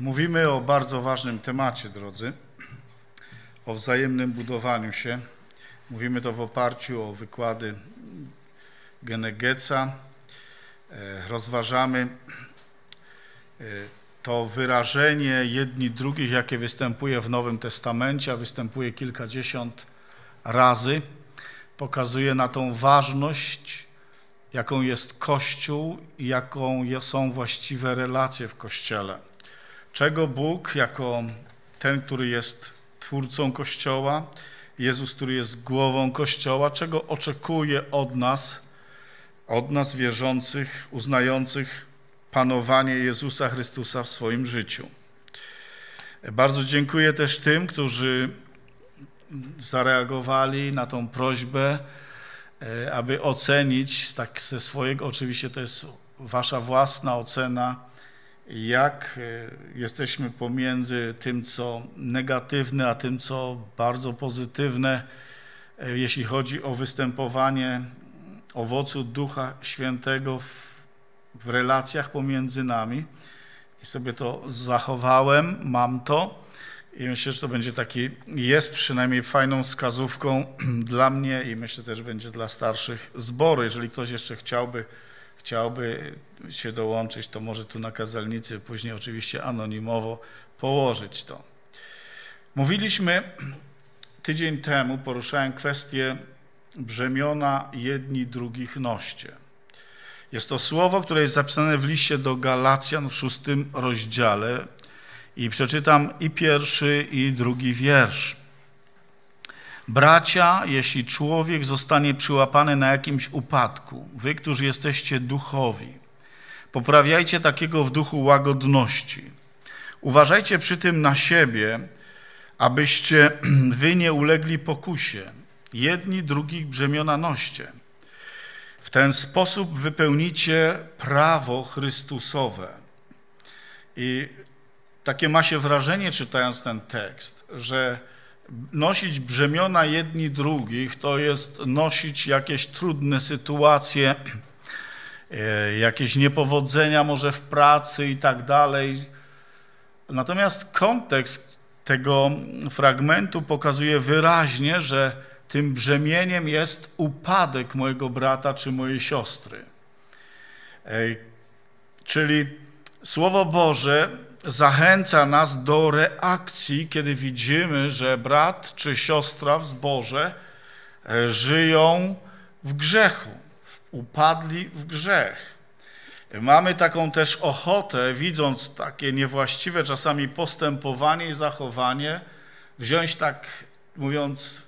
Mówimy o bardzo ważnym temacie, drodzy, o wzajemnym budowaniu się. Mówimy to w oparciu o wykłady Genegeca. E, rozważamy e, to wyrażenie jedni drugich, jakie występuje w Nowym Testamencie, a występuje kilkadziesiąt razy. Pokazuje na tą ważność, jaką jest Kościół i jaką są właściwe relacje w Kościele czego Bóg jako ten, który jest twórcą Kościoła, Jezus, który jest głową Kościoła, czego oczekuje od nas, od nas wierzących, uznających panowanie Jezusa Chrystusa w swoim życiu. Bardzo dziękuję też tym, którzy zareagowali na tą prośbę, e, aby ocenić tak ze swojego, oczywiście to jest wasza własna ocena, jak e, jesteśmy pomiędzy tym, co negatywne, a tym, co bardzo pozytywne, e, jeśli chodzi o występowanie owocu Ducha Świętego w, w relacjach pomiędzy nami. I sobie to zachowałem, mam to i myślę, że to będzie taki, jest przynajmniej fajną wskazówką dla mnie i myślę też będzie dla starszych zboru. Jeżeli ktoś jeszcze chciałby chciałby się dołączyć, to może tu na kazalnicy, później oczywiście anonimowo położyć to. Mówiliśmy tydzień temu, poruszałem kwestię brzemiona jedni drugich noście. Jest to słowo, które jest zapisane w liście do Galacjan w szóstym rozdziale i przeczytam i pierwszy, i drugi wiersz. Bracia, jeśli człowiek zostanie przyłapany na jakimś upadku, wy, którzy jesteście duchowi, poprawiajcie takiego w duchu łagodności. Uważajcie przy tym na siebie, abyście wy nie ulegli pokusie. Jedni drugich brzemiona noście. W ten sposób wypełnicie prawo Chrystusowe. I takie ma się wrażenie, czytając ten tekst, że nosić brzemiona jedni drugich, to jest nosić jakieś trudne sytuacje, e, jakieś niepowodzenia może w pracy i tak dalej. Natomiast kontekst tego fragmentu pokazuje wyraźnie, że tym brzemieniem jest upadek mojego brata czy mojej siostry. E, czyli Słowo Boże zachęca nas do reakcji, kiedy widzimy, że brat czy siostra w zborze e, żyją w grzechu, upadli w grzech. Mamy taką też ochotę, widząc takie niewłaściwe czasami postępowanie i zachowanie, wziąć tak, mówiąc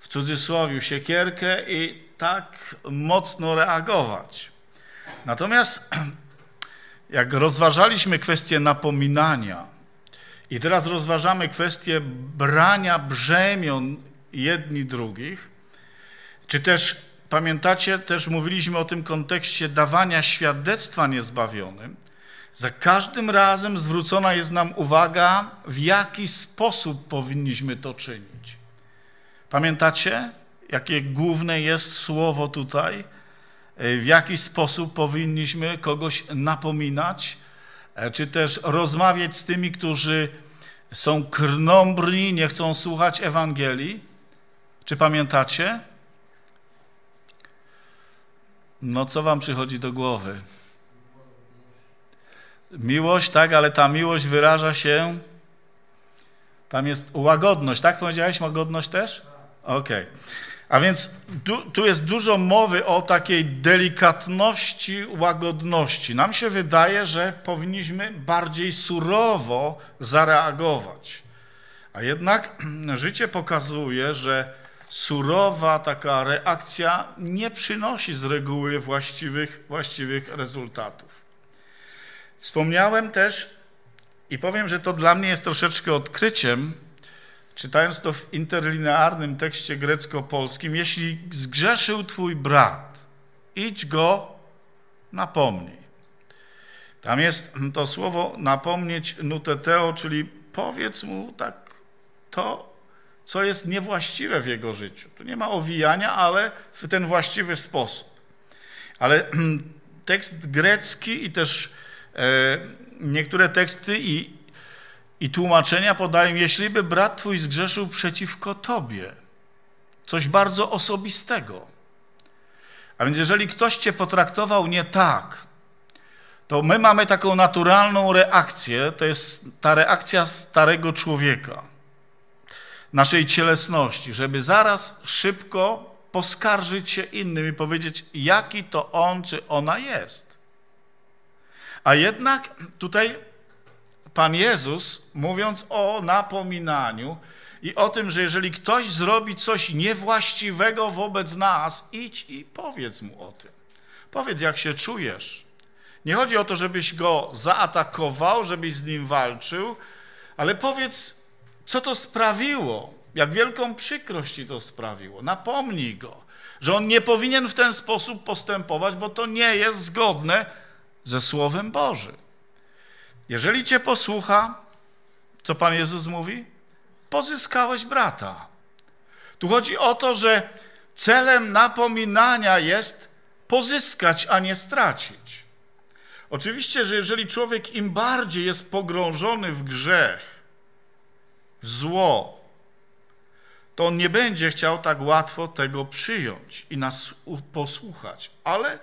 w cudzysłowie, siekierkę i tak mocno reagować. Natomiast jak rozważaliśmy kwestię napominania i teraz rozważamy kwestię brania brzemion jedni drugich, czy też pamiętacie, też mówiliśmy o tym kontekście dawania świadectwa niezbawionym, za każdym razem zwrócona jest nam uwaga, w jaki sposób powinniśmy to czynić. Pamiętacie, jakie główne jest słowo tutaj? W jaki sposób powinniśmy kogoś napominać, e, czy też rozmawiać z tymi, którzy są krnąbrni, nie chcą słuchać Ewangelii. Czy pamiętacie? No, co wam przychodzi do głowy? Miłość, tak, ale ta miłość wyraża się. Tam jest łagodność, tak? Powiedziałeś łagodność też? Okej. Okay. A więc tu, tu, jest dużo mowy o takiej delikatności, łagodności. Nam się wydaje, że powinniśmy bardziej surowo zareagować. A jednak życie pokazuje, że surowa taka reakcja nie przynosi z reguły właściwych, właściwych rezultatów. Wspomniałem też i powiem, że to dla mnie jest troszeczkę odkryciem, czytając to w interlinearnym tekście grecko-polskim, jeśli zgrzeszył twój brat, idź go napomnij. Tam jest to słowo napomnieć nuteteo, czyli powiedz mu tak to, co jest niewłaściwe w jego życiu. Tu nie ma owijania, ale w ten właściwy sposób. Ale tekst grecki i też e, niektóre teksty i I tłumaczenia podają, jeśli by brat twój zgrzeszył przeciwko tobie, coś bardzo osobistego. A więc jeżeli ktoś cię potraktował nie tak, to my mamy taką naturalną reakcję, to jest ta reakcja starego człowieka, naszej cielesności, żeby zaraz szybko poskarżyć się innym i powiedzieć, jaki to on czy ona jest. A jednak tutaj Pan Jezus, mówiąc o napominaniu i o tym, że jeżeli ktoś zrobi coś niewłaściwego wobec nas, idź i powiedz mu o tym. Powiedz, jak się czujesz. Nie chodzi o to, żebyś go zaatakował, żebyś z nim walczył, ale powiedz, co to sprawiło, jak wielką przykrość ci to sprawiło. Napomnij go, że on nie powinien w ten sposób postępować, bo to nie jest zgodne ze Słowem Bożym. Jeżeli cię posłucha, co Pan Jezus mówi? Pozyskałeś brata. Tu chodzi o to, że celem napominania jest pozyskać, a nie stracić. Oczywiście, że jeżeli człowiek im bardziej jest pogrążony w grzech, w zło, to on nie będzie chciał tak łatwo tego przyjąć i nas posłuchać. Ale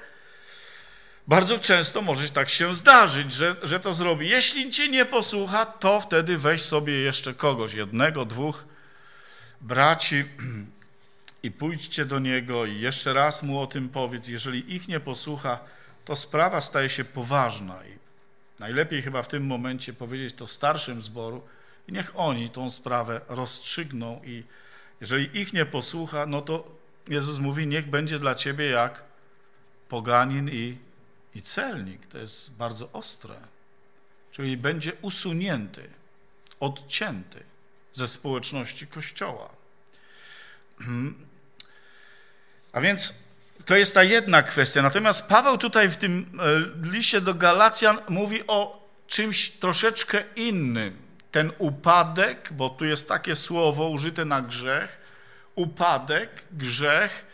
bardzo często może tak się zdarzyć, że, że to zrobi. Jeśli cię nie posłucha, to wtedy weź sobie jeszcze kogoś, jednego, dwóch braci i pójdźcie do niego i jeszcze raz mu o tym powiedz. Jeżeli ich nie posłucha, to sprawa staje się poważna i najlepiej chyba w tym momencie powiedzieć to starszym zboru i niech oni tą sprawę rozstrzygną i jeżeli ich nie posłucha, no to Jezus mówi, niech będzie dla ciebie jak poganin i i celnik. To jest bardzo ostre. Czyli będzie usunięty, odcięty ze społeczności Kościoła. A więc to jest ta jedna kwestia. Natomiast Paweł tutaj w tym e, liście do Galacjan mówi o czymś troszeczkę innym. Ten upadek, bo tu jest takie słowo użyte na grzech, upadek, grzech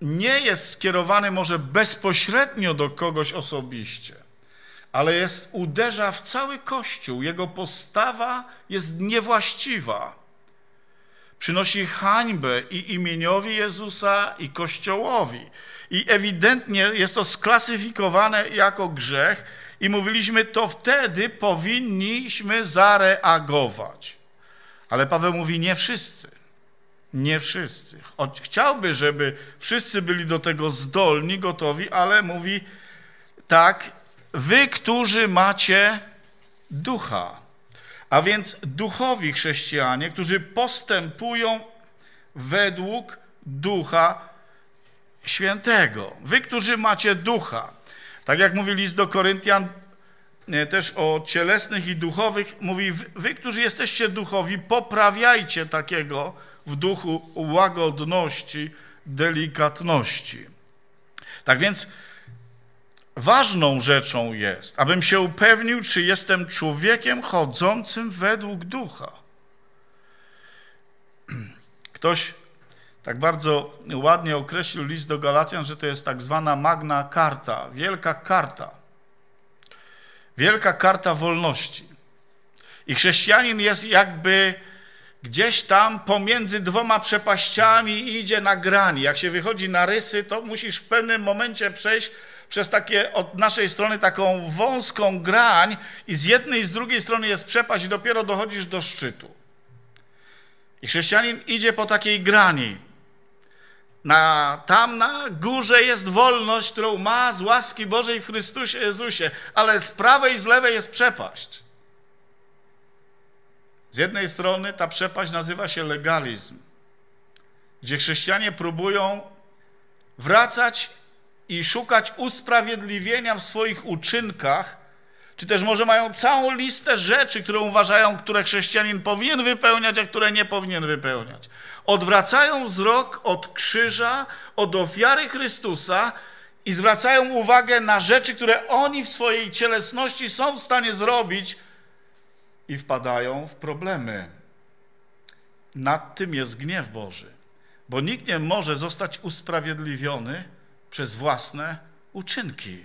nie jest skierowany może bezpośrednio do kogoś osobiście, ale jest, uderza w cały Kościół. Jego postawa jest niewłaściwa. Przynosi hańbę i imieniowi Jezusa, i Kościołowi. I ewidentnie jest to sklasyfikowane jako grzech, i mówiliśmy, to wtedy powinniśmy zareagować. Ale Paweł mówi, nie wszyscy. Nie wszyscy. Choć chciałby, żeby wszyscy byli do tego zdolni, gotowi, ale mówi tak, wy, którzy macie ducha, a więc duchowi chrześcijanie, którzy postępują według ducha świętego. Wy, którzy macie ducha. Tak jak mówi list do Koryntian, e, też o cielesnych i duchowych, mówi, wy, którzy jesteście duchowi, poprawiajcie takiego, w duchu łagodności, delikatności. Tak więc ważną rzeczą jest, abym się upewnił, czy jestem człowiekiem chodzącym według ducha. Ktoś tak bardzo ładnie określił list do Galacjan, że to jest tak zwana magna karta, wielka karta. Wielka karta wolności. I chrześcijanin jest jakby gdzieś tam pomiędzy dwoma przepaściami idzie na grani. Jak się wychodzi na rysy, to musisz w pewnym momencie przejść przez takie od naszej strony taką wąską grań i z jednej i z drugiej strony jest przepaść i dopiero dochodzisz do szczytu. I chrześcijanin idzie po takiej grani. Na, tam na górze jest wolność, którą ma z łaski Bożej w Chrystusie Jezusie, ale z prawej i z lewej jest przepaść. Z jednej strony ta przepaść nazywa się legalizm, gdzie chrześcijanie próbują wracać i szukać usprawiedliwienia w swoich uczynkach, czy też może mają całą listę rzeczy, które uważają, które chrześcijanin powinien wypełniać, a które nie powinien wypełniać. Odwracają wzrok od krzyża, od ofiary Chrystusa i zwracają uwagę na rzeczy, które oni w swojej cielesności są w stanie zrobić, i wpadają w problemy. Nad tym jest gniew Boży, bo nikt nie może zostać usprawiedliwiony przez własne uczynki.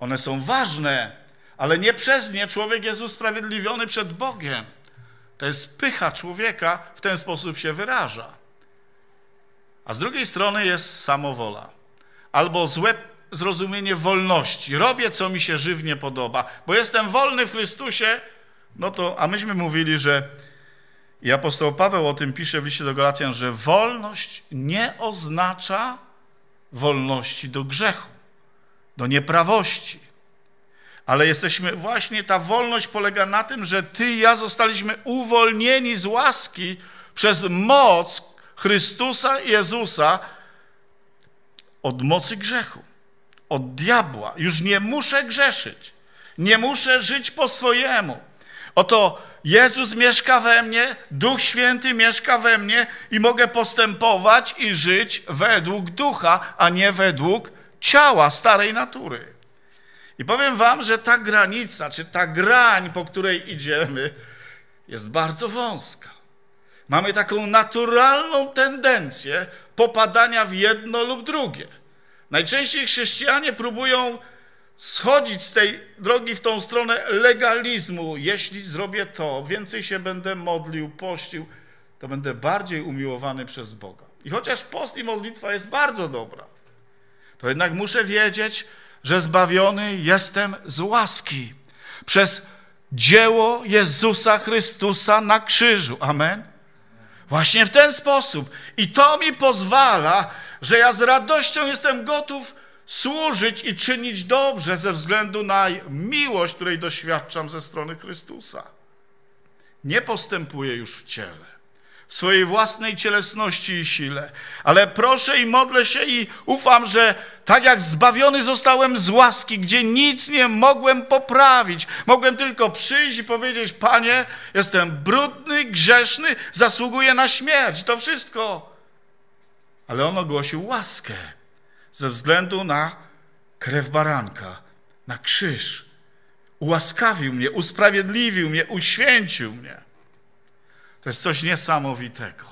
One są ważne, ale nie przez nie człowiek jest usprawiedliwiony przed Bogiem. To jest pycha człowieka, w ten sposób się wyraża. A z drugiej strony jest samowola. Albo złe zrozumienie wolności. Robię, co mi się żywnie podoba, bo jestem wolny w Chrystusie, no to, a myśmy mówili, że i apostoł Paweł o tym pisze w liście do Galacjan, że wolność nie oznacza wolności do grzechu, do nieprawości. Ale jesteśmy, właśnie ta wolność polega na tym, że ty i ja zostaliśmy uwolnieni z łaski przez moc Chrystusa Jezusa od mocy grzechu, od diabła. Już nie muszę grzeszyć, nie muszę żyć po swojemu. Oto Jezus mieszka we mnie, Duch Święty mieszka we mnie i mogę postępować i żyć według ducha, a nie według ciała, starej natury. I powiem wam, że ta granica, czy ta grań, po której idziemy, jest bardzo wąska. Mamy taką naturalną tendencję popadania w jedno lub drugie. Najczęściej chrześcijanie próbują schodzić z tej drogi w tą stronę legalizmu. Jeśli zrobię to, więcej się będę modlił, pościł, to będę bardziej umiłowany przez Boga. I chociaż post i modlitwa jest bardzo dobra, to jednak muszę wiedzieć, że zbawiony jestem z łaski przez dzieło Jezusa Chrystusa na krzyżu. Amen. Właśnie w ten sposób. I to mi pozwala, że ja z radością jestem gotów służyć i czynić dobrze ze względu na miłość, której doświadczam ze strony Chrystusa. Nie postępuję już w ciele, w swojej własnej cielesności i sile, ale proszę i modlę się i ufam, że tak jak zbawiony zostałem z łaski, gdzie nic nie mogłem poprawić, mogłem tylko przyjść i powiedzieć: Panie, jestem brudny, grzeszny, zasługuję na śmierć. To wszystko. Ale on ogłosił łaskę ze względu na krew baranka, na krzyż. Ułaskawił mnie, usprawiedliwił mnie, uświęcił mnie. To jest coś niesamowitego.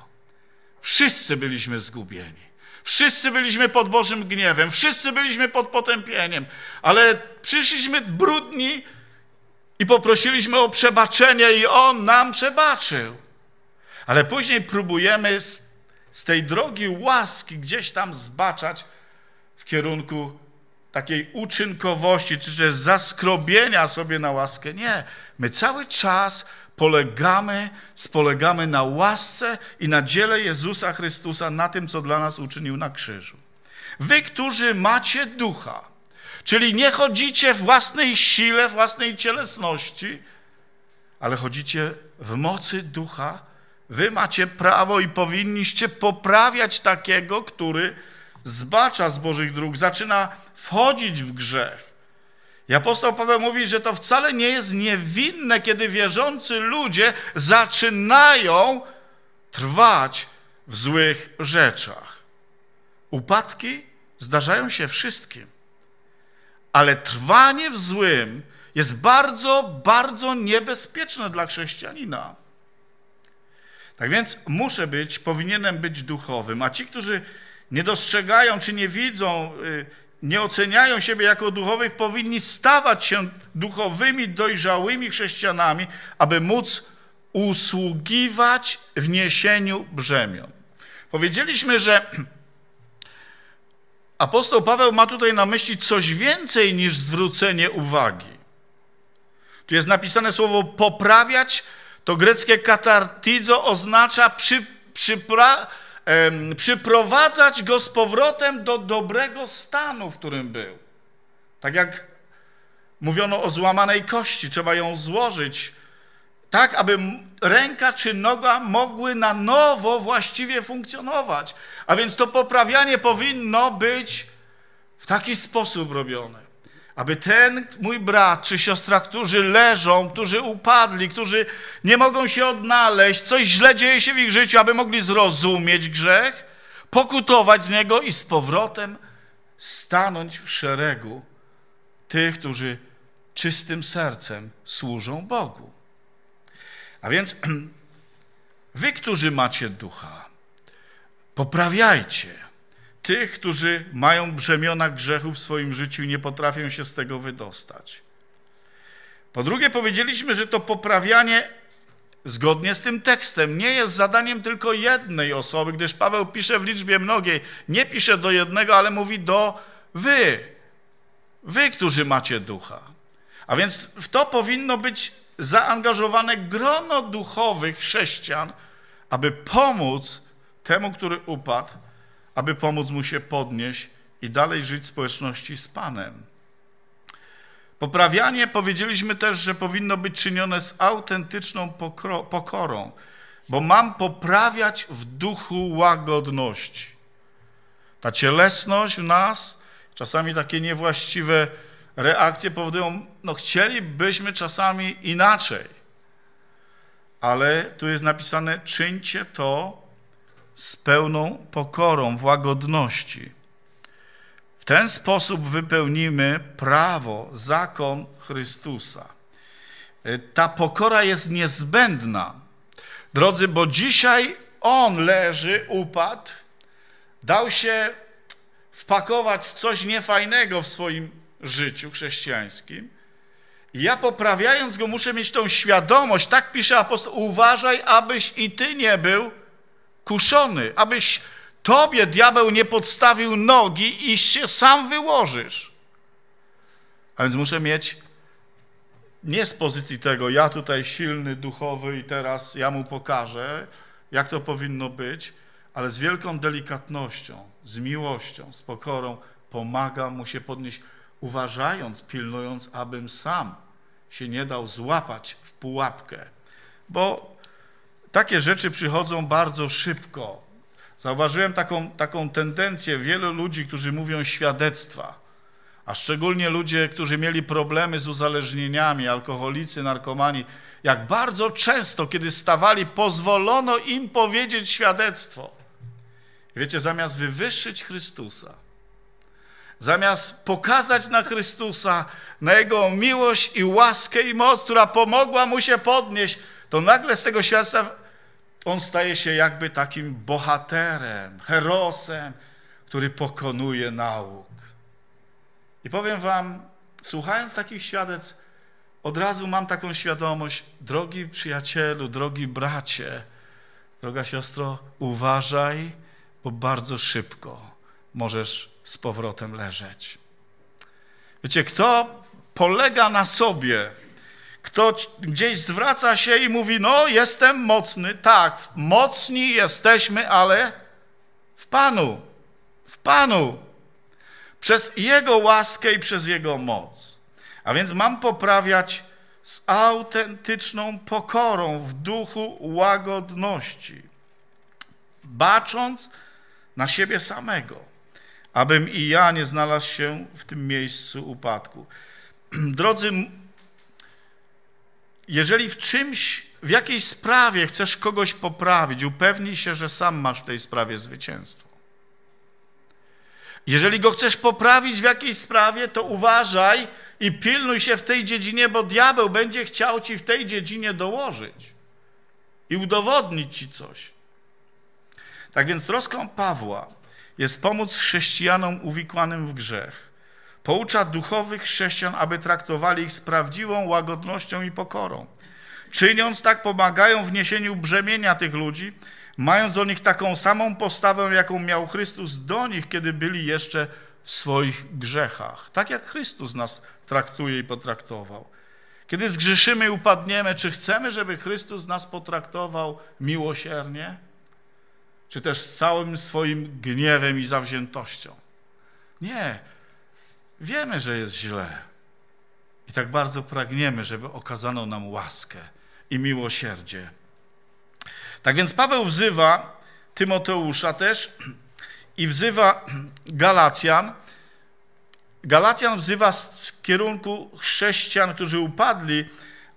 Wszyscy byliśmy zgubieni. Wszyscy byliśmy pod Bożym gniewem, wszyscy byliśmy pod potępieniem, ale przyszliśmy brudni i poprosiliśmy o przebaczenie, i On nam przebaczył. Ale później próbujemy z, z tej drogi łaski gdzieś tam zbaczać kierunku takiej uczynkowości, czy też zaskrobienia sobie na łaskę. Nie. My cały czas polegamy, spolegamy na łasce i na dziele Jezusa Chrystusa, na tym, co dla nas uczynił na krzyżu. Wy, którzy macie ducha, czyli nie chodzicie w własnej sile, własnej cielesności, ale chodzicie w mocy ducha, wy macie prawo i powinniście poprawiać takiego, który zbacza z Bożych dróg, zaczyna wchodzić w grzech. I apostoł Paweł mówi, że to wcale nie jest niewinne, kiedy wierzący ludzie zaczynają trwać w złych rzeczach. Upadki zdarzają się wszystkim, ale trwanie w złym jest bardzo, bardzo niebezpieczne dla chrześcijanina. Tak więc muszę być, powinienem być duchowym, a ci, którzy nie dostrzegają czy nie widzą, y, nie oceniają siebie jako duchowych, powinni stawać się duchowymi, dojrzałymi chrześcijanami, aby móc usługiwać w niesieniu brzemion. Powiedzieliśmy, że apostoł Paweł ma tutaj na myśli coś więcej niż zwrócenie uwagi. Tu jest napisane słowo poprawiać, to greckie katartizo oznacza przy, przyprowadzać go z powrotem do dobrego stanu, w którym był. Tak jak mówiono o złamanej kości, trzeba ją złożyć tak, aby ręka czy noga mogły na nowo właściwie funkcjonować. A więc to poprawianie powinno być w taki sposób robione aby ten mój brat czy siostra, którzy leżą, którzy upadli, którzy nie mogą się odnaleźć, coś źle dzieje się w ich życiu, aby mogli zrozumieć grzech, pokutować z niego i z powrotem stanąć w szeregu tych, którzy czystym sercem służą Bogu. A więc wy, którzy macie ducha, poprawiajcie tych, którzy mają brzemiona grzechu w swoim życiu i nie potrafią się z tego wydostać. Po drugie, powiedzieliśmy, że to poprawianie zgodnie z tym tekstem nie jest zadaniem tylko jednej osoby, gdyż Paweł pisze w liczbie mnogiej. Nie pisze do jednego, ale mówi do wy. Wy, którzy macie ducha. A więc w to powinno być zaangażowane grono duchowych chrześcijan, aby pomóc temu, który upadł, aby pomóc mu się podnieść i dalej żyć w społeczności z Panem. Poprawianie powiedzieliśmy też, że powinno być czynione z autentyczną pokorą, bo mam poprawiać w duchu łagodności. Ta cielesność w nas, czasami takie niewłaściwe reakcje powodują, no chcielibyśmy czasami inaczej, ale tu jest napisane, czyńcie to z pełną pokorą, w łagodności ten sposób wypełnimy prawo, zakon Chrystusa. Y, ta pokora jest niezbędna. Drodzy, bo dzisiaj On leży, upadł, dał się wpakować w coś niefajnego w swoim życiu chrześcijańskim. I ja poprawiając go muszę mieć tą świadomość, tak pisze apostoł, uważaj, abyś i ty nie był kuszony, abyś Tobie diabeł nie podstawił nogi i się sam wyłożysz. A więc muszę mieć nie z pozycji tego, ja tutaj silny, duchowy i teraz ja mu pokażę, jak to powinno być, ale z wielką delikatnością, z miłością, z pokorą pomagam mu się podnieść, uważając, pilnując, abym sam się nie dał złapać w pułapkę. Bo takie rzeczy przychodzą bardzo szybko. Zauważyłem taką, taką tendencję wielu ludzi, którzy mówią świadectwa, a szczególnie ludzie, którzy mieli problemy z uzależnieniami, alkoholicy, narkomani, jak bardzo często, kiedy stawali, pozwolono im powiedzieć świadectwo. Wiecie, zamiast wywyższyć Chrystusa, zamiast pokazać na Chrystusa, na Jego miłość i łaskę i moc, która pomogła mu się podnieść, to nagle z tego świadectwa on staje się jakby takim bohaterem, herosem, który pokonuje nauk. I powiem wam, słuchając takich świadectw, od razu mam taką świadomość, drogi przyjacielu, drogi bracie, droga siostro, uważaj, bo bardzo szybko możesz z powrotem leżeć. Wiecie, kto polega na sobie, kto gdzieś zwraca się i mówi: No, jestem mocny. Tak, mocni jesteśmy, ale w Panu. W Panu. Przez Jego łaskę i przez Jego moc. A więc mam poprawiać z autentyczną pokorą w duchu łagodności, bacząc na siebie samego, abym i ja nie znalazł się w tym miejscu upadku. Drodzy jeżeli w czymś, w jakiejś sprawie chcesz kogoś poprawić, upewnij się, że sam masz w tej sprawie zwycięstwo. Jeżeli go chcesz poprawić w jakiejś sprawie, to uważaj i pilnuj się w tej dziedzinie, bo diabeł będzie chciał ci w tej dziedzinie dołożyć i udowodnić ci coś. Tak więc troską Pawła jest pomóc chrześcijanom uwikłanym w grzech Poucza duchowych chrześcijan, aby traktowali ich z prawdziwą łagodnością i pokorą. Czyniąc tak, pomagają w niesieniu brzemienia tych ludzi, mając do nich taką samą postawę, jaką miał Chrystus do nich, kiedy byli jeszcze w swoich grzechach. Tak jak Chrystus nas traktuje i potraktował. Kiedy zgrzeszymy i upadniemy, czy chcemy, żeby Chrystus nas potraktował miłosiernie? Czy też z całym swoim gniewem i zawziętością? Nie. Wiemy, że jest źle. I tak bardzo pragniemy, żeby okazano nam łaskę i miłosierdzie. Tak więc Paweł wzywa Tymoteusza też i wzywa Galacjan. Galacjan wzywa w kierunku chrześcijan, którzy upadli,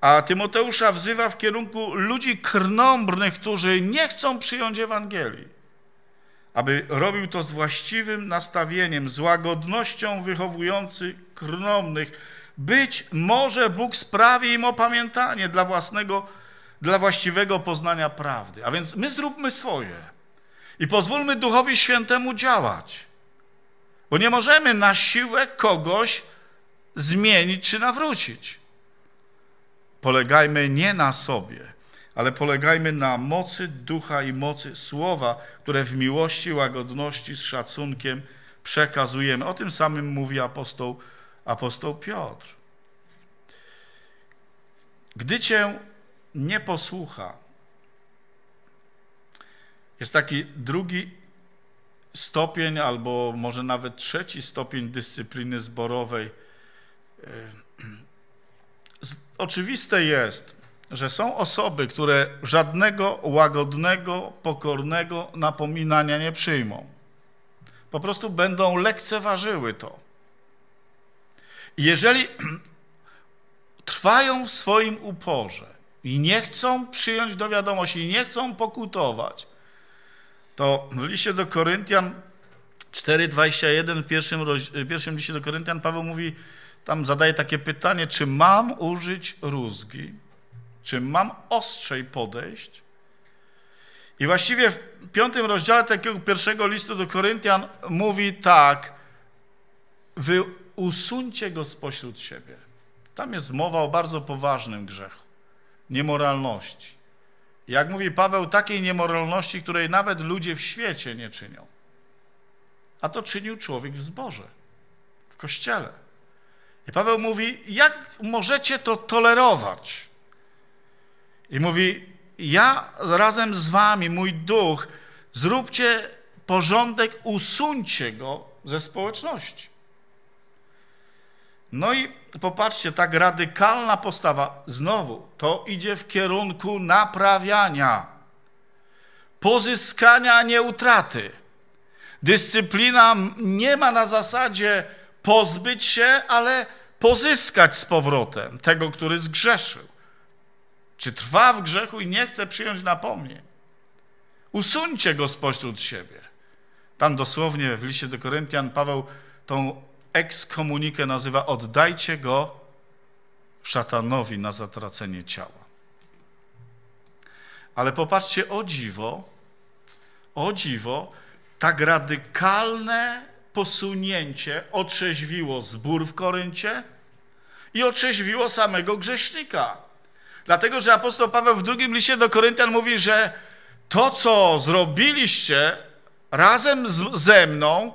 a Tymoteusza wzywa w kierunku ludzi krnąbrnych, którzy nie chcą przyjąć Ewangelii aby robił to z właściwym nastawieniem, z łagodnością wychowujący krnomnych. Być może Bóg sprawi im opamiętanie dla własnego, dla właściwego poznania prawdy. A więc my zróbmy swoje i pozwólmy Duchowi Świętemu działać. Bo nie możemy na siłę kogoś zmienić czy nawrócić. polegajmy nie na sobie, ale polegajmy na mocy ducha i mocy słowa, które w miłości, łagodności, z szacunkiem przekazujemy. O tym samym mówi apostoł, apostoł Piotr. Gdy cię nie posłucha, jest taki drugi stopień, albo może nawet trzeci stopień dyscypliny zborowej. Oczywiste jest, że są osoby, które żadnego łagodnego, pokornego napominania nie przyjmą. Po prostu będą lekceważyły to. Jeżeli trwają w swoim uporze i nie chcą przyjąć do wiadomości, nie chcą pokutować, to w liście do Koryntian 4,21 w pierwszym, pierwszym liście do Koryntian Paweł mówi, tam zadaje takie pytanie, czy mam użyć rózgi, czy mam ostrzej podejść? I właściwie w piątym rozdziale takiego pierwszego listu do Koryntian mówi tak, wy usuńcie go spośród siebie. Tam jest mowa o bardzo poważnym grzechu, niemoralności. Jak mówi Paweł, takiej niemoralności, której nawet ludzie w świecie nie czynią. A to czynił człowiek w zborze, w kościele. I Paweł mówi, jak możecie to tolerować? I mówi, ja razem z wami, mój duch, zróbcie porządek, usuńcie go ze społeczności. No i popatrzcie, tak radykalna postawa, znowu, to idzie w kierunku naprawiania, pozyskania, a nie utraty. Dyscyplina nie ma na zasadzie pozbyć się, ale pozyskać z powrotem tego, który zgrzeszył. Czy trwa w grzechu i nie chce przyjąć napomnień. Usuńcie go spośród siebie. Tam dosłownie w liście do Koryntian Paweł tą ekskomunikę nazywa oddajcie go szatanowi na zatracenie ciała. Ale popatrzcie, o dziwo, o dziwo, tak radykalne posunięcie otrzeźwiło zbór w Koryncie i otrzeźwiło samego grzesznika. Dlatego, że apostoł Paweł w drugim liście do Koryntian mówi, że to, co zrobiliście razem z, ze mną,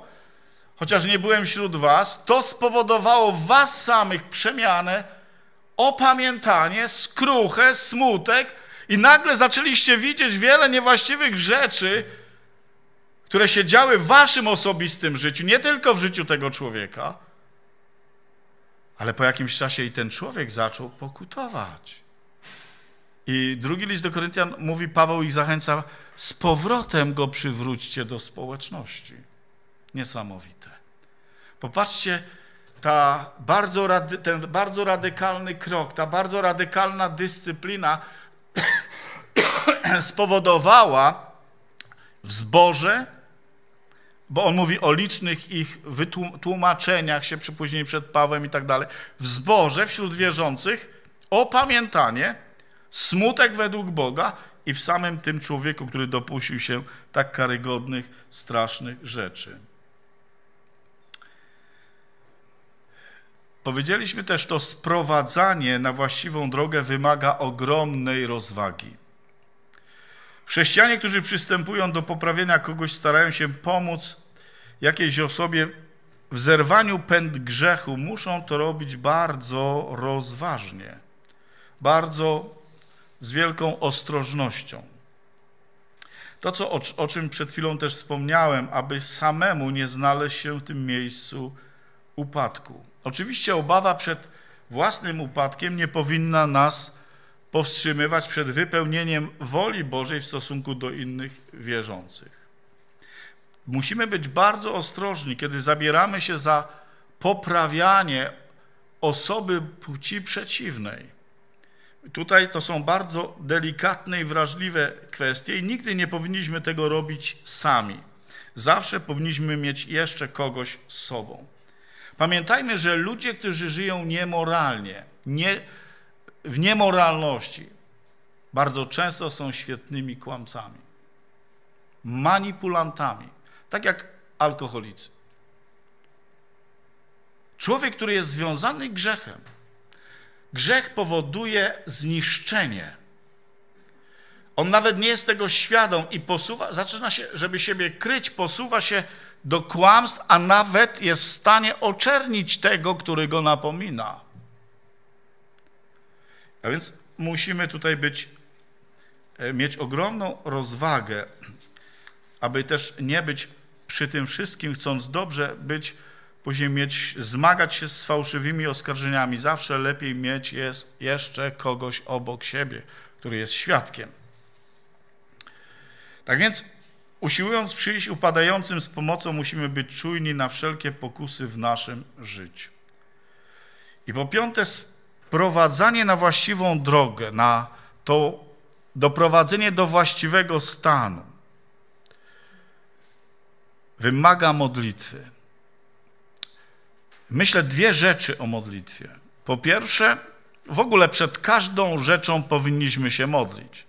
chociaż nie byłem wśród was, to spowodowało w was samych przemianę, opamiętanie, skruchę, smutek i nagle zaczęliście widzieć wiele niewłaściwych rzeczy, które się działy w waszym osobistym życiu, nie tylko w życiu tego człowieka, ale po jakimś czasie i ten człowiek zaczął pokutować. I drugi list do Koryntian mówi, Paweł ich zachęca, z powrotem go przywróćcie do społeczności. Niesamowite. Popatrzcie, ta bardzo rady, ten bardzo radykalny krok, ta bardzo radykalna dyscyplina spowodowała w zborze, bo on mówi o licznych ich wytłumaczeniach się później przed Pawłem i tak dalej, w zborze wśród wierzących opamiętanie, smutek według Boga i w samym tym człowieku, który dopuścił się tak karygodnych, strasznych rzeczy. Powiedzieliśmy też, to sprowadzanie na właściwą drogę wymaga ogromnej rozwagi. Chrześcijanie, którzy przystępują do poprawienia kogoś, starają się pomóc jakiejś osobie w zerwaniu pęd grzechu, muszą to robić bardzo rozważnie, bardzo z wielką ostrożnością. To, co, o, o czym przed chwilą też wspomniałem, aby samemu nie znaleźć się w tym miejscu upadku. Oczywiście obawa przed własnym upadkiem nie powinna nas powstrzymywać przed wypełnieniem woli Bożej w stosunku do innych wierzących. Musimy być bardzo ostrożni, kiedy zabieramy się za poprawianie osoby płci przeciwnej. Tutaj to są bardzo delikatne i wrażliwe kwestie i nigdy nie powinniśmy tego robić sami. Zawsze powinniśmy mieć jeszcze kogoś z sobą. Pamiętajmy, że ludzie, którzy żyją niemoralnie, nie, w niemoralności, bardzo często są świetnymi kłamcami, manipulantami, tak jak alkoholicy. Człowiek, który jest związany grzechem, Grzech powoduje zniszczenie. On nawet nie jest tego świadom i posuwa, zaczyna się, żeby siebie kryć, posuwa się do kłamstw, a nawet jest w stanie oczernić tego, który go napomina. A więc musimy tutaj być, e, mieć ogromną rozwagę, aby też nie być przy tym wszystkim, chcąc dobrze być, później mieć, zmagać się z fałszywymi oskarżeniami. Zawsze lepiej mieć jest jeszcze kogoś obok siebie, który jest świadkiem. Tak więc, usiłując przyjść upadającym z pomocą, musimy być czujni na wszelkie pokusy w naszym życiu. I po piąte, sprowadzanie na właściwą drogę, na to doprowadzenie do właściwego stanu wymaga modlitwy. Myślę dwie rzeczy o modlitwie. Po pierwsze, w ogóle przed każdą rzeczą powinniśmy się modlić.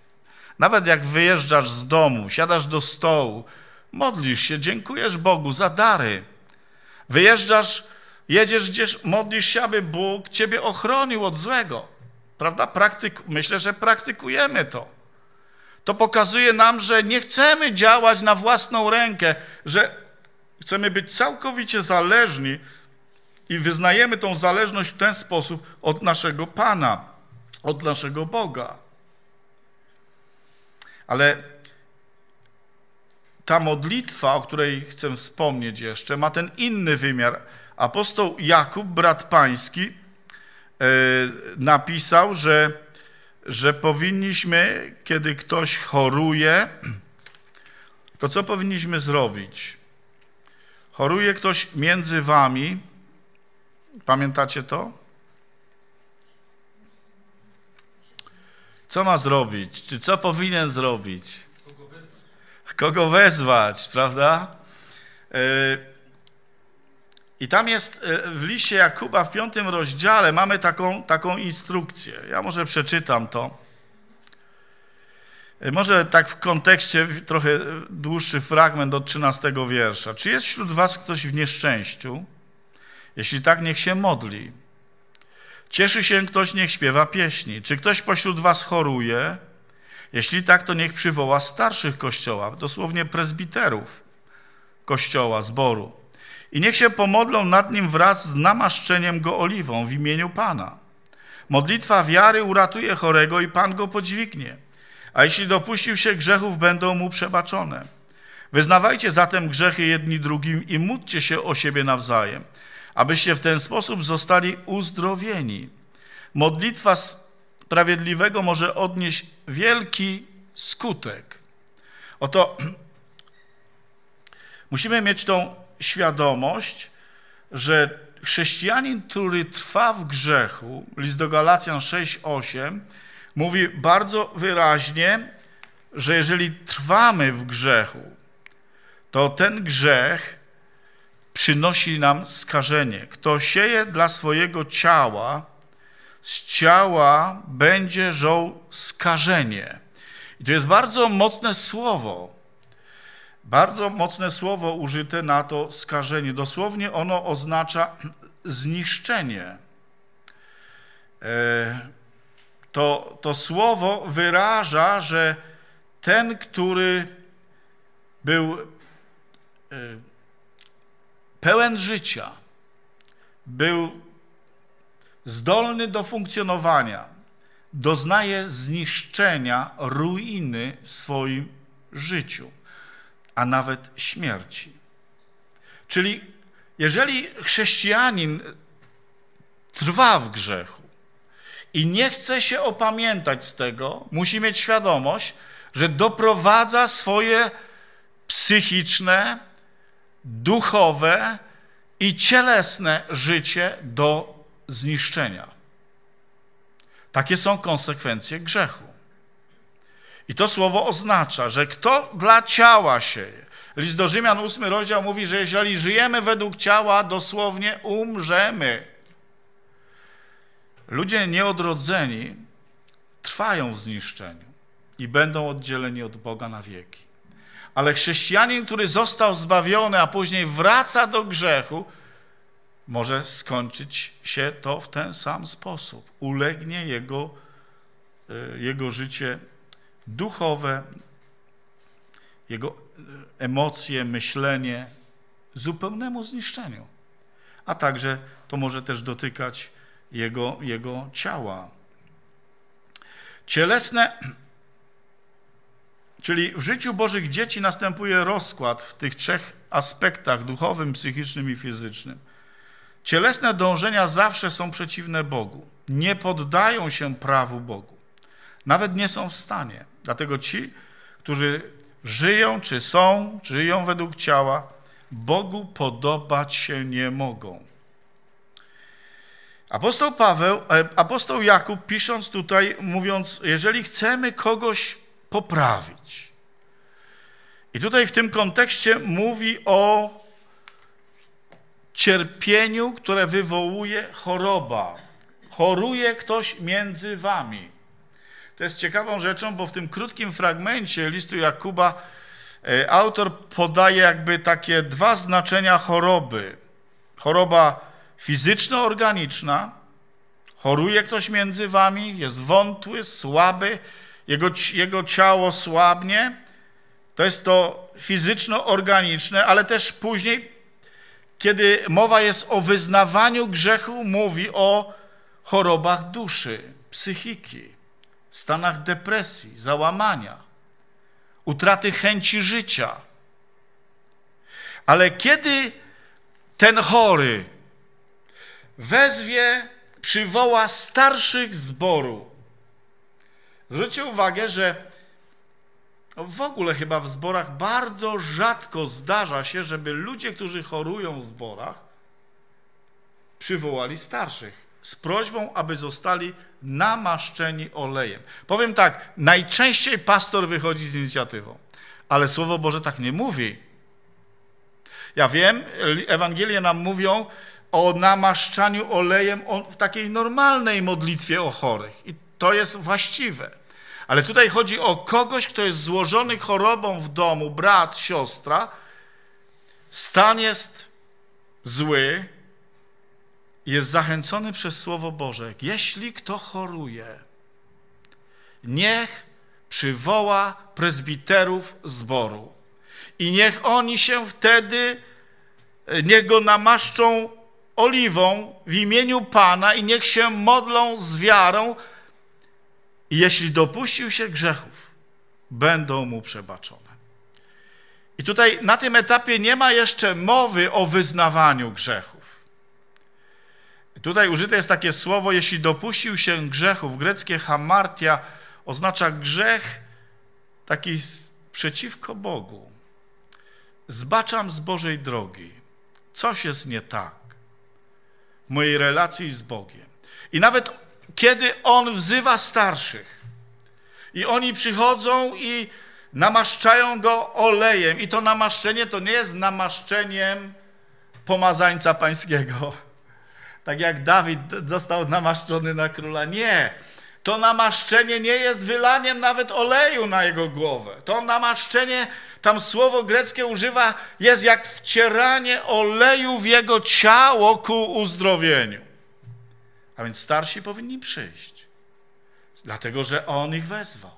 Nawet jak wyjeżdżasz z domu, siadasz do stołu, modlisz się, dziękujesz Bogu za dary. Wyjeżdżasz, jedziesz gdzieś, modlisz się, aby Bóg ciebie ochronił od złego. Prawda? Praktyk, myślę, że praktykujemy to. To pokazuje nam, że nie chcemy działać na własną rękę, że chcemy być całkowicie zależni i wyznajemy tą zależność w ten sposób od naszego Pana, od naszego Boga. Ale ta modlitwa, o której chcę wspomnieć jeszcze, ma ten inny wymiar. Apostoł Jakub, brat pański, e, napisał, że, że powinniśmy, kiedy ktoś choruje, to co powinniśmy zrobić? Choruje ktoś między wami, pamiętacie to? Co ma zrobić? Czy co powinien zrobić? Kogo wezwać, prawda? E, I tam jest e, w liście Jakuba w piątym rozdziale mamy taką, taką instrukcję. Ja może przeczytam to. E, może tak w kontekście trochę dłuższy fragment od 13 wiersza. Czy jest wśród was ktoś w nieszczęściu? Jeśli tak, niech się modli. Cieszy się ktoś, niech śpiewa pieśni. Czy ktoś pośród was choruje? Jeśli tak, to niech przywoła starszych kościoła, dosłownie prezbiterów kościoła, zboru. I niech się pomodlą nad nim wraz z namaszczeniem go oliwą w imieniu Pana. Modlitwa wiary uratuje chorego i Pan go podźwignie. A jeśli dopuścił się grzechów, będą mu przebaczone. Wyznawajcie zatem grzechy jedni drugim i módlcie się o siebie nawzajem abyście w ten sposób zostali uzdrowieni. Modlitwa sprawiedliwego może odnieść wielki skutek. Oto musimy mieć tą świadomość, że chrześcijanin, który trwa w grzechu, list do Galacjan 6:8, mówi bardzo wyraźnie, że jeżeli trwamy w grzechu, to ten grzech przynosi nam skażenie. Kto sieje dla swojego ciała, z ciała będzie żął skażenie. I to jest bardzo mocne słowo. Bardzo mocne słowo użyte na to skażenie. Dosłownie ono oznacza zniszczenie. E, to, to słowo wyraża, że ten, który był e, pełen życia, był zdolny do funkcjonowania, doznaje zniszczenia, ruiny w swoim życiu, a nawet śmierci. Czyli jeżeli chrześcijanin trwa w grzechu i nie chce się opamiętać z tego, musi mieć świadomość, że doprowadza swoje psychiczne, duchowe i cielesne życie do zniszczenia. Takie są konsekwencje grzechu. I to słowo oznacza, że kto dla ciała sieje. List do Rzymian, 8 rozdział mówi, że jeżeli żyjemy według ciała, dosłownie umrzemy. Ludzie nieodrodzeni trwają w zniszczeniu i będą oddzieleni od Boga na wieki. Ale chrześcijanin, który został zbawiony, a później wraca do grzechu, może skończyć się to w ten sam sposób. Ulegnie jego, e, jego życie duchowe, jego e, emocje, myślenie zupełnemu zniszczeniu. A także to może też dotykać jego, jego ciała. Cielesne, czyli w życiu Bożych dzieci następuje rozkład w tych trzech aspektach duchowym, psychicznym i fizycznym. Cielesne dążenia zawsze są przeciwne Bogu. Nie poddają się prawu Bogu. Nawet nie są w stanie. Dlatego ci, którzy żyją czy są, żyją według ciała, Bogu podobać się nie mogą. Apostoł Paweł, e, apostoł Jakub pisząc tutaj, mówiąc, jeżeli chcemy kogoś poprawić. I tutaj w tym kontekście mówi o cierpieniu, które wywołuje choroba. Choruje ktoś między wami. To jest ciekawą rzeczą, bo w tym krótkim fragmencie listu Jakuba e, autor podaje jakby takie dwa znaczenia choroby. Choroba fizyczno-organiczna, choruje ktoś między wami, jest wątły, słaby, jego, jego ciało słabnie. To jest to fizyczno-organiczne, ale też później, kiedy mowa jest o wyznawaniu grzechu, mówi o chorobach duszy, psychiki, stanach depresji, załamania, utraty chęci życia. Ale kiedy ten chory wezwie, przywoła starszych zboru. Zwróćcie uwagę, że w ogóle chyba w zborach bardzo rzadko zdarza się, żeby ludzie, którzy chorują w zborach, przywołali starszych z prośbą, aby zostali namaszczeni olejem. Powiem tak, najczęściej pastor wychodzi z inicjatywą, ale Słowo Boże tak nie mówi. Ja wiem, Ewangelie nam mówią, o namaszczaniu olejem w takiej normalnej modlitwie o chorych. I to jest właściwe. Ale tutaj chodzi o kogoś, kto jest złożony chorobą w domu, brat, siostra. Stan jest zły, jest zachęcony przez Słowo Boże. Jeśli kto choruje, niech przywoła prezbiterów zboru. I niech oni się wtedy, niech go namaszczą oliwą w imieniu Pana i niech się modlą z wiarą. I jeśli dopuścił się grzechów, będą mu przebaczone. I tutaj na tym etapie nie ma jeszcze mowy o wyznawaniu grzechów. Tutaj użyte jest takie słowo, jeśli dopuścił się grzechów. Greckie hamartia oznacza grzech taki przeciwko Bogu. Zbaczam z Bożej drogi. Coś jest nie tak mojej relacji z Bogiem. I nawet kiedy On wzywa starszych i oni przychodzą i namaszczają go olejem i to namaszczenie to nie jest namaszczeniem pomazańca pańskiego. Tak jak Dawid został namaszczony na króla. Nie. To namaszczenie nie jest wylaniem nawet oleju na jego głowę. To namaszczenie, tam słowo greckie używa, jest jak wcieranie oleju w jego ciało ku uzdrowieniu. A więc starsi powinni przyjść, dlatego że on ich wezwał.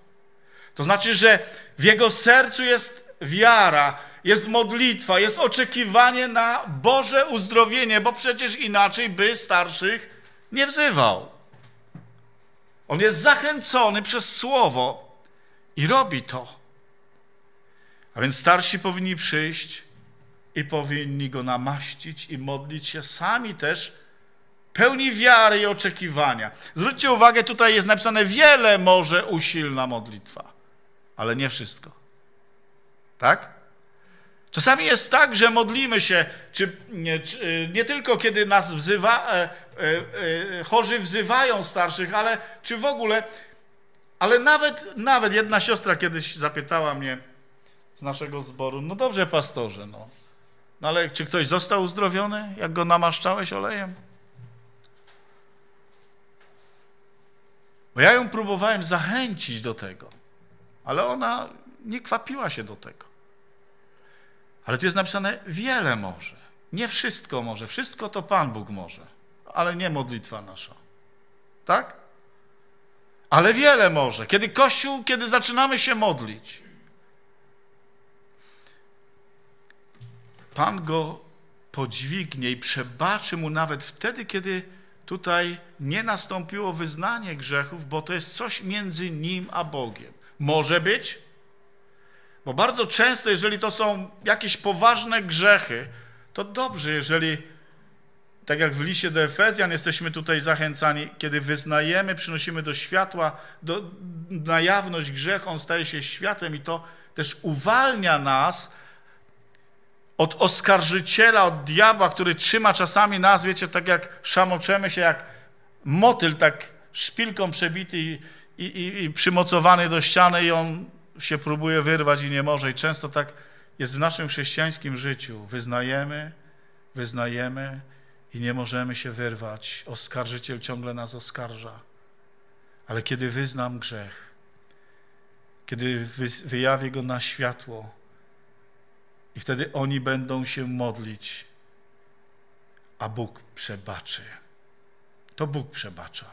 To znaczy, że w jego sercu jest wiara, jest modlitwa, jest oczekiwanie na Boże uzdrowienie, bo przecież inaczej by starszych nie wzywał. On jest zachęcony przez słowo i robi to. A więc starsi powinni przyjść i powinni go namaścić i modlić się sami też pełni wiary i oczekiwania. Zwróćcie uwagę, tutaj jest napisane wiele może usilna modlitwa, ale nie wszystko. Tak? Czasami jest tak, że modlimy się, czy nie, czy, nie tylko kiedy nas wzywa, e, e, e, chorzy wzywają starszych, ale czy w ogóle, ale nawet, nawet jedna siostra kiedyś zapytała mnie z naszego zboru, no dobrze pastorze, no, no ale czy ktoś został uzdrowiony, jak go namaszczałeś olejem? Bo ja ją próbowałem zachęcić do tego, ale ona nie kwapiła się do tego. Ale tu jest napisane wiele może. nie wszystko może. Wszystko to Pan Bóg może, ale nie modlitwa nasza. Tak? Ale wiele może. Kiedy Kościół, kiedy zaczynamy się modlić, Pan go podźwignie i przebaczy mu nawet wtedy, kiedy tutaj nie nastąpiło wyznanie grzechów, bo to jest coś między nim a Bogiem. Może być, bo bardzo często, jeżeli to są jakieś poważne grzechy, to dobrze, jeżeli, tak jak w liście do Efezjan, jesteśmy tutaj zachęcani, kiedy wyznajemy, przynosimy do światła, do, na jawność grzech, on staje się światłem i to też uwalnia nas od oskarżyciela, od diabła, który trzyma czasami nas, wiecie, tak jak szamoczemy się, jak motyl, tak szpilką przebity i, i, i przymocowany do ściany i on się próbuje wyrwać i nie może. I często tak jest w naszym chrześcijańskim życiu. Wyznajemy, wyznajemy i nie możemy się wyrwać. Oskarżyciel ciągle nas oskarża. Ale kiedy wyznam grzech, kiedy wyjawię go na światło, i wtedy oni będą się modlić, a Bóg przebaczy. To Bóg przebacza,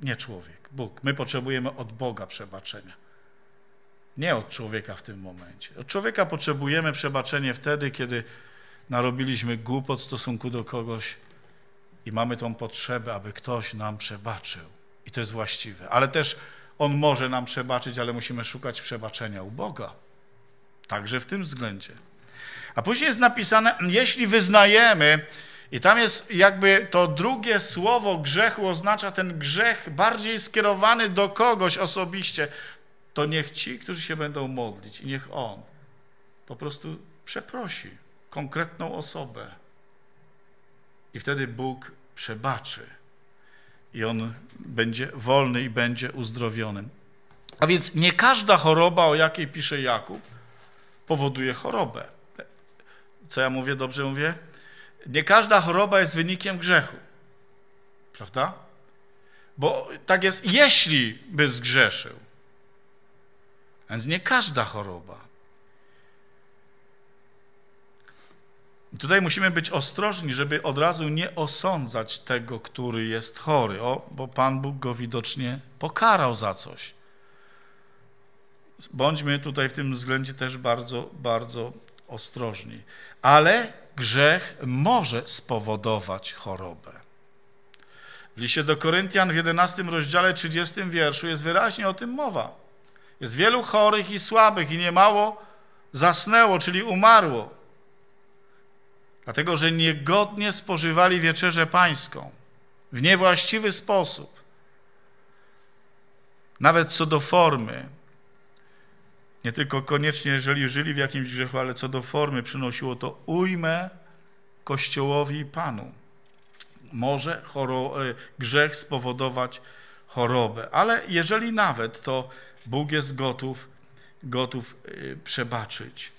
nie człowiek. Bóg. My potrzebujemy od Boga przebaczenia. Nie od człowieka w tym momencie. Od człowieka potrzebujemy przebaczenie wtedy, kiedy narobiliśmy głupot w stosunku do kogoś i mamy tą potrzebę, aby ktoś nam przebaczył. I to jest właściwe. Ale też On może nam przebaczyć, ale musimy szukać przebaczenia u Boga. Także w tym względzie. A później jest napisane, jeśli wyznajemy, i tam jest jakby to drugie słowo grzechu oznacza ten grzech bardziej skierowany do kogoś osobiście, to niech ci, którzy się będą modlić i niech on po prostu przeprosi konkretną osobę. I wtedy Bóg przebaczy i on będzie wolny i będzie uzdrowiony. A więc nie każda choroba, o jakiej pisze Jakub, powoduje chorobę. Co ja mówię, dobrze mówię? Nie każda choroba jest wynikiem grzechu. Prawda? Bo tak jest, jeśli by zgrzeszył. Więc nie każda choroba. I tutaj musimy być ostrożni, żeby od razu nie osądzać tego, który jest chory, o, bo Pan Bóg go widocznie pokarał za coś. Bądźmy tutaj w tym względzie też bardzo, bardzo ostrożni. Ale grzech może spowodować chorobę. W liście do Koryntian w 11 rozdziale 30 wierszu jest wyraźnie o tym mowa. Jest wielu chorych i słabych i niemało zasnęło, czyli umarło. Dlatego, że niegodnie spożywali wieczerzę pańską w niewłaściwy sposób. Nawet co do formy, nie tylko koniecznie, jeżeli żyli w jakimś grzechu, ale co do formy przynosiło to ujmę Kościołowi i Panu. Może e, grzech spowodować chorobę, ale jeżeli nawet, to Bóg jest gotów, gotów e, przebaczyć.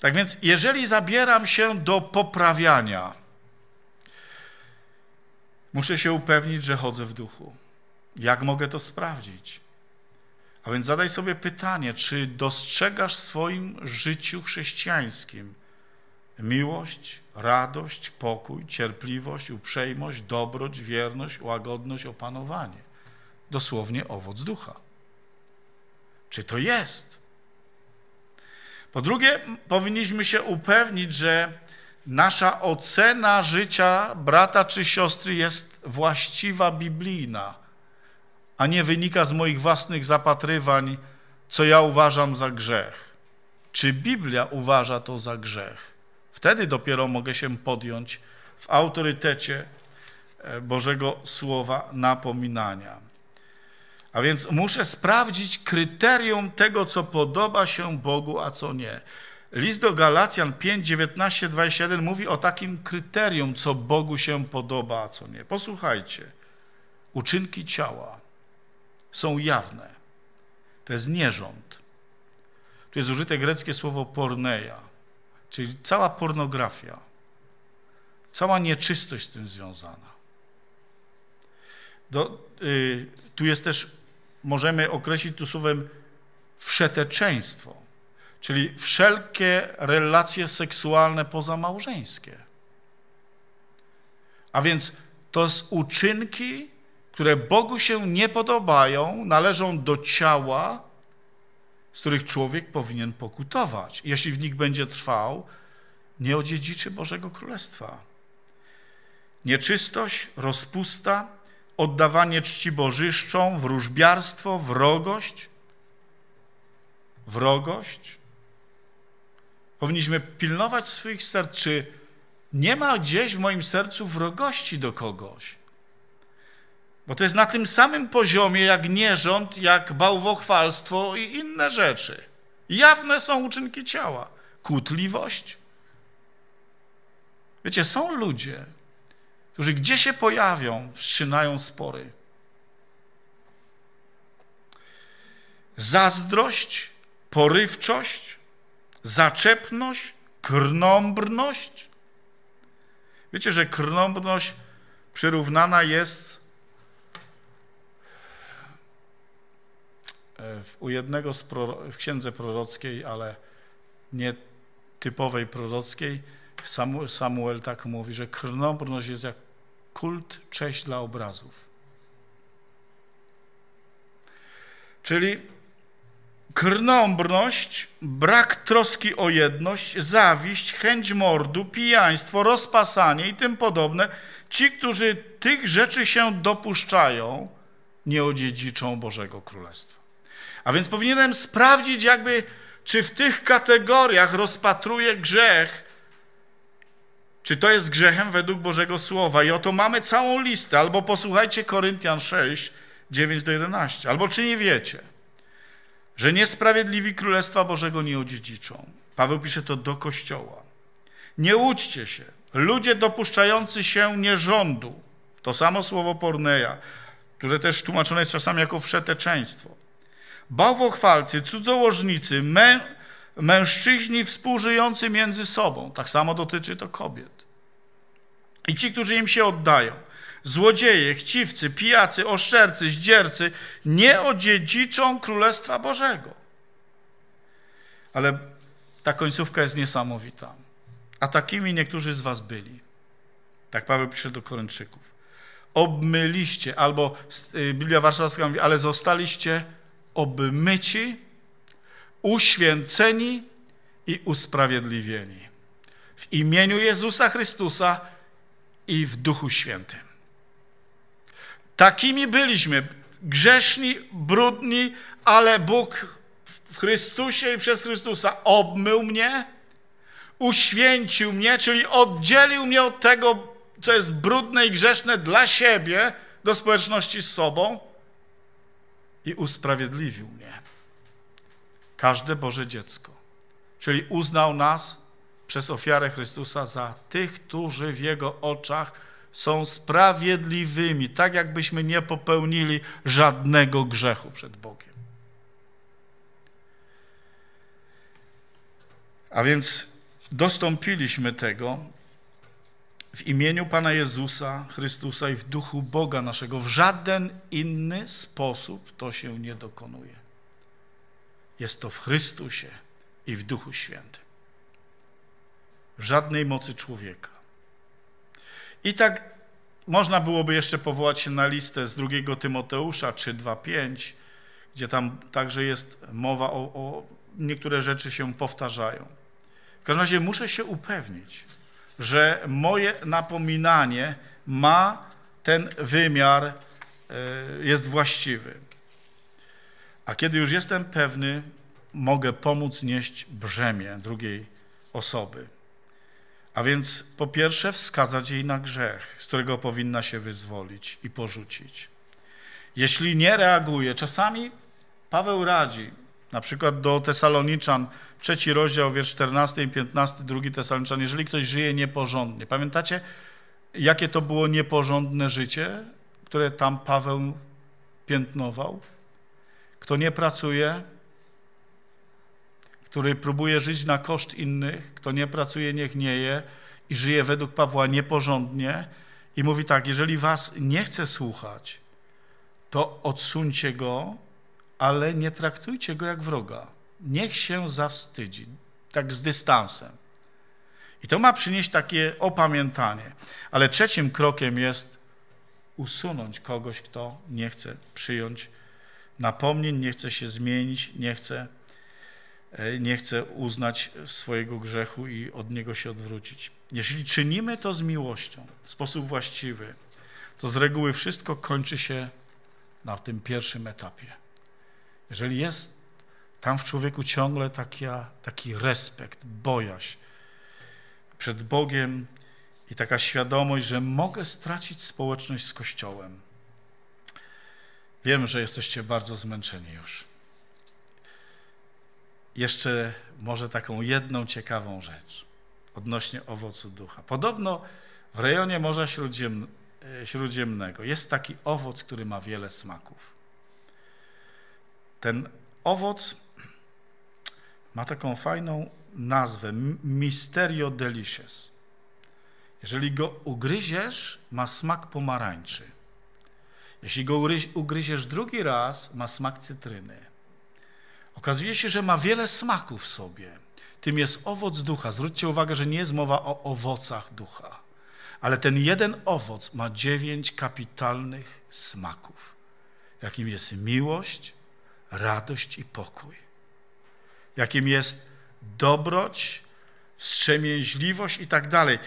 Tak więc, jeżeli zabieram się do poprawiania, muszę się upewnić, że chodzę w duchu. Jak mogę to sprawdzić? A więc zadaj sobie pytanie, czy dostrzegasz w swoim życiu chrześcijańskim miłość, radość, pokój, cierpliwość, uprzejmość, dobroć, wierność, łagodność, opanowanie. Dosłownie owoc ducha. Czy to jest? Po drugie, powinniśmy się upewnić, że nasza ocena życia brata czy siostry jest właściwa, biblijna a nie wynika z moich własnych zapatrywań, co ja uważam za grzech. Czy Biblia uważa to za grzech? Wtedy dopiero mogę się podjąć w autorytecie e, Bożego Słowa napominania. A więc muszę sprawdzić kryterium tego, co podoba się Bogu, a co nie. List do Galacjan 5, 19, 21 mówi o takim kryterium, co Bogu się podoba, a co nie. Posłuchajcie. Uczynki ciała są jawne. To jest nierząd. Tu jest użyte greckie słowo porneia, czyli cała pornografia, cała nieczystość z tym związana. Do, y, tu jest też, możemy określić tu słowem wszeteczeństwo, czyli wszelkie relacje seksualne pozamałżeńskie. A więc to są uczynki, które Bogu się nie podobają, należą do ciała, z których człowiek powinien pokutować. Jeśli w nich będzie trwał, nie odziedziczy Bożego Królestwa. Nieczystość, rozpusta, oddawanie czci bożyszczom, wróżbiarstwo, wrogość, wrogość. Powinniśmy pilnować swoich serc, czy nie ma gdzieś w moim sercu wrogości do kogoś. Bo to jest na tym samym poziomie jak nierząd, jak bałwochwalstwo i inne rzeczy. Jawne są uczynki ciała. Kłótliwość. Wiecie, są ludzie, którzy gdzie się pojawią, wszczynają spory. Zazdrość, porywczość, zaczepność, krnąbrność. Wiecie, że krnąbrność przyrównana jest u jednego w księdze prorockiej, ale nie typowej prorockiej, Samuel tak mówi, że krnąbrność jest jak kult, cześć dla obrazów. Czyli krnąbrność, brak troski o jedność, zawiść, chęć mordu, pijaństwo, rozpasanie i tym podobne. Ci, którzy tych rzeczy się dopuszczają, nie odziedziczą Bożego Królestwa. A więc powinienem sprawdzić jakby, czy w tych kategoriach rozpatruję grzech, czy to jest grzechem według Bożego Słowa. I oto mamy całą listę. Albo posłuchajcie Koryntian 6, 9 do 11. Albo czy nie wiecie, że niesprawiedliwi Królestwa Bożego nie odziedziczą. Paweł pisze to do Kościoła. Nie łudźcie się. Ludzie dopuszczający się nierządu, to samo słowo porneia, które też tłumaczone jest czasami jako wszeteczeństwo. Bałwochwalcy, cudzołożnicy, mę, mężczyźni współżyjący między sobą. Tak samo dotyczy to kobiet. I ci, którzy im się oddają. Złodzieje, chciwcy, pijacy, oszczercy, zdziercy nie odziedziczą Królestwa Bożego. Ale ta końcówka jest niesamowita. A takimi niektórzy z was byli. Tak Paweł pisze do Korynczyków. Obmyliście, albo y, Biblia Warszawska mówi, ale zostaliście obmyci, uświęceni i usprawiedliwieni. W imieniu Jezusa Chrystusa i w Duchu Świętym. Takimi byliśmy, grzeszni, brudni, ale Bóg w Chrystusie i przez Chrystusa obmył mnie, uświęcił mnie, czyli oddzielił mnie od tego, co jest brudne i grzeszne dla siebie, do społeczności z sobą i usprawiedliwił mnie. Każde Boże dziecko. Czyli uznał nas przez ofiarę Chrystusa za tych, którzy w Jego oczach są sprawiedliwymi, tak jakbyśmy nie popełnili żadnego grzechu przed Bogiem. A więc dostąpiliśmy tego w imieniu Pana Jezusa Chrystusa i w duchu Boga naszego. W żaden inny sposób to się nie dokonuje. Jest to w Chrystusie i w Duchu Świętym. W żadnej mocy człowieka. I tak można byłoby jeszcze powołać się na listę z drugiego Tymoteusza 3:2-5, gdzie tam także jest mowa o, o niektóre rzeczy się powtarzają. W każdym razie muszę się upewnić, że moje napominanie ma ten wymiar, e, jest właściwy. A kiedy już jestem pewny, mogę pomóc nieść brzemię drugiej osoby. A więc po pierwsze wskazać jej na grzech, z którego powinna się wyzwolić i porzucić. Jeśli nie reaguje, czasami Paweł radzi, na przykład do Tesaloniczan, trzeci rozdział, wiersz 14 i 15, drugi Tesaloniczan, jeżeli ktoś żyje nieporządnie. Pamiętacie, jakie to było nieporządne życie, które tam Paweł piętnował? Kto nie pracuje, który próbuje żyć na koszt innych, kto nie pracuje, niech nie je i żyje według Pawła nieporządnie i mówi tak, jeżeli was nie chce słuchać, to odsuńcie go, ale nie traktujcie go jak wroga. Niech się zawstydzi, tak z dystansem. I to ma przynieść takie opamiętanie. Ale trzecim krokiem jest usunąć kogoś, kto nie chce przyjąć napomnień, nie chce się zmienić, nie chce, e, nie chce uznać swojego grzechu i od niego się odwrócić. Jeśli czynimy to z miłością, w sposób właściwy, to z reguły wszystko kończy się na tym pierwszym etapie. Jeżeli jest tam w człowieku ciągle taka, taki respekt, bojaźń przed Bogiem i taka świadomość, że mogę stracić społeczność z Kościołem. Wiem, że jesteście bardzo zmęczeni już. Jeszcze może taką jedną ciekawą rzecz odnośnie owocu ducha. Podobno w rejonie Morza e, Śródziemnego jest taki owoc, który ma wiele smaków. Ten owoc ma taką fajną nazwę Misterio Delicious. Jeżeli go ugryziesz, ma smak pomarańczy. Jeśli go ugryziesz drugi raz, ma smak cytryny. Okazuje się, że ma wiele smaków w sobie. Tym jest owoc ducha. Zwróćcie uwagę, że nie jest mowa o owocach ducha, ale ten jeden owoc ma dziewięć kapitalnych smaków, jakim jest miłość, radość i pokój, jakim jest dobroć, wstrzemięźliwość i tak dalej.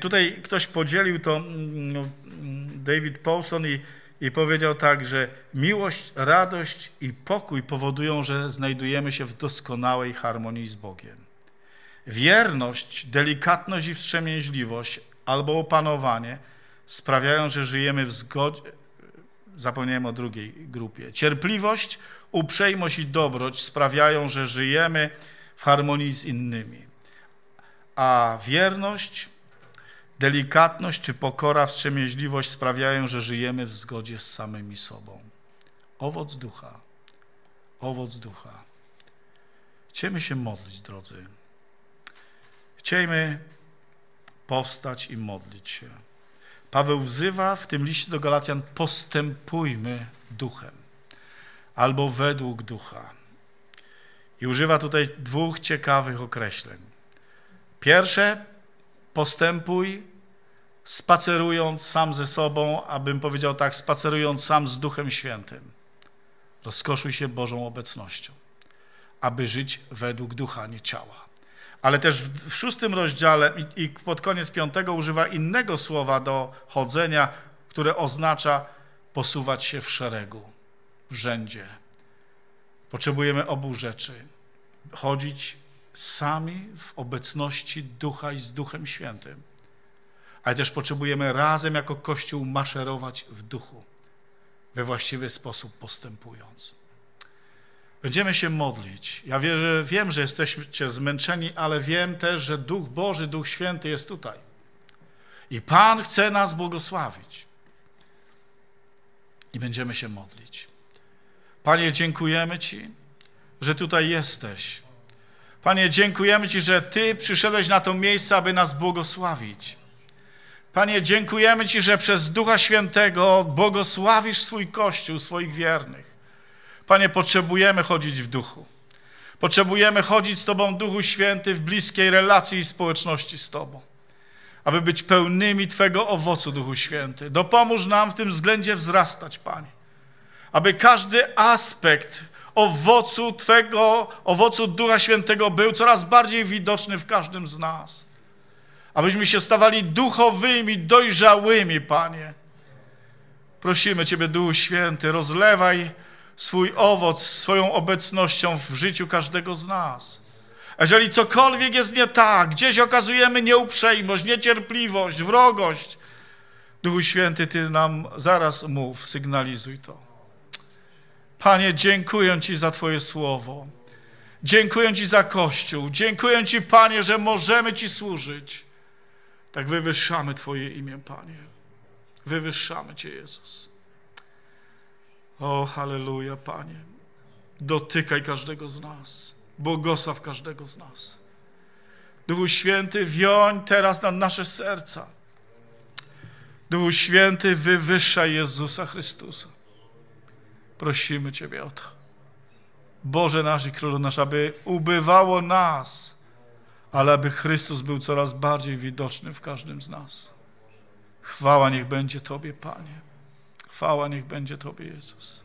Tutaj ktoś podzielił to, mm, no, mm, David Paulson, i, i powiedział tak, że miłość, radość i pokój powodują, że znajdujemy się w doskonałej harmonii z Bogiem. Wierność, delikatność i wstrzemięźliwość albo opanowanie sprawiają, że żyjemy w zgodzie. Zapomniałem o drugiej grupie. Cierpliwość, uprzejmość i dobroć sprawiają, że żyjemy w harmonii z innymi. A wierność, delikatność czy pokora, wstrzemięźliwość sprawiają, że żyjemy w zgodzie z samymi sobą. Owoc ducha. Owoc ducha. Chciemy się modlić, drodzy. Chciejmy powstać i modlić się. Paweł wzywa w tym liście do Galacjan: postępujmy duchem albo według ducha. I używa tutaj dwóch ciekawych określeń. Pierwsze, postępuj spacerując sam ze sobą, abym powiedział tak, spacerując sam z Duchem Świętym. Rozkoszuj się Bożą obecnością, aby żyć według ducha, nie ciała. Ale też w, w szóstym rozdziale i, i pod koniec piątego używa innego słowa do chodzenia, które oznacza posuwać się w szeregu, w rzędzie. Potrzebujemy obu rzeczy. Chodzić sami w obecności Ducha i z Duchem Świętym. Ale też potrzebujemy razem jako Kościół maszerować w duchu, we właściwy sposób postępując. Będziemy się modlić. Ja wierzę, wiem, że jesteście zmęczeni, ale wiem też, że Duch Boży, Duch Święty jest tutaj. I Pan chce nas błogosławić. I będziemy się modlić. Panie, dziękujemy Ci, że tutaj jesteś. Panie, dziękujemy Ci, że Ty przyszedłeś na to miejsce, aby nas błogosławić. Panie, dziękujemy Ci, że przez Ducha Świętego błogosławisz swój Kościół, swoich wiernych. Panie, potrzebujemy chodzić w duchu. Potrzebujemy chodzić z Tobą, Duchu Święty, w bliskiej relacji i społeczności z Tobą, aby być pełnymi Twego owocu, Duchu Święty. Dopomóż nam w tym względzie wzrastać, Panie. Aby każdy aspekt owocu Twego, owocu Ducha Świętego był coraz bardziej widoczny w każdym z nas. Abyśmy się stawali duchowymi, dojrzałymi, Panie. Prosimy Ciebie, Duchu Święty, rozlewaj swój owoc swoją obecnością w życiu każdego z nas. Jeżeli cokolwiek jest nie tak, gdzieś okazujemy nieuprzejmość, niecierpliwość, wrogość, Duchu Święty, Ty nam zaraz mów, sygnalizuj to. Panie, dziękuję Ci za Twoje słowo. Dziękuję Ci za Kościół. Dziękuję Ci, Panie, że możemy Ci służyć. Tak wywyższamy Twoje imię, Panie. Wywyższamy Cię, Jezus. O, halleluja, Panie. Dotykaj każdego z nas. Błogosław każdego z nas. Duchu Święty, wioń teraz nad nasze serca. Duchu Święty, wywyższaj Jezusa Chrystusa. Prosimy Ciebie o to. Boże nasz i Królu nasz, aby ubywało nas, ale aby Chrystus był coraz bardziej widoczny w każdym z nas. Chwała niech będzie Tobie, Panie. Chwała niech będzie Tobie, Jezus.